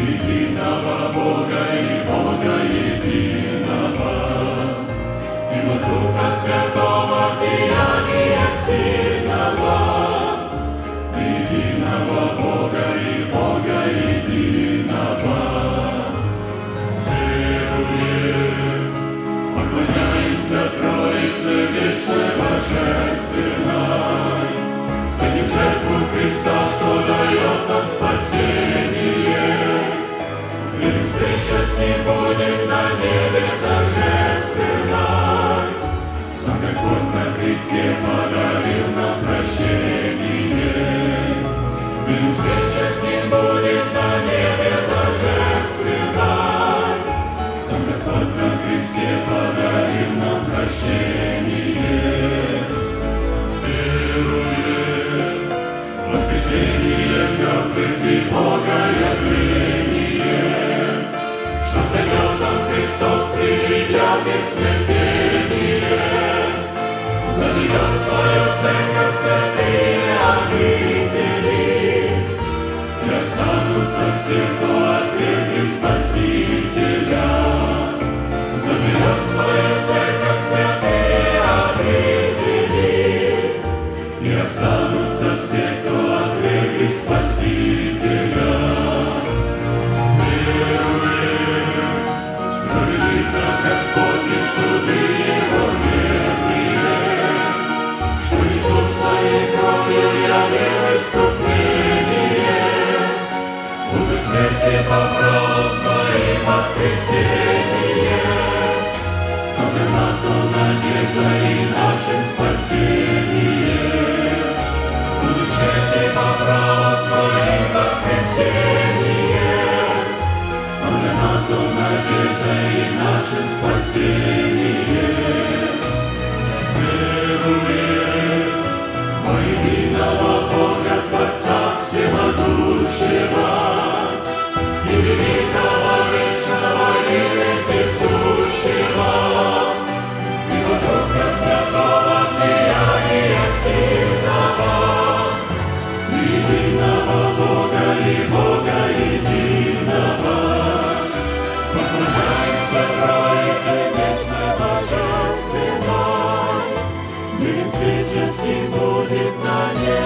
единого Бога и Бога единого, и вот Духа Святого деяния сильного, ты единого Бога и Бога единого. Веруем, поклоняемся Троице вечной Божественной, встанем жертву Христа небе торжественной. Сам Господь на кресте подарил останутся все, кто отвергли Спасителя. Смерти побрал своим воскресением, Стал для нас Он надеждой и нашим спасением. Узы смерти побрал своим воскресением, Стал для нас Он надеждой и нашим спасением. Мир встреча с Ним будет на небе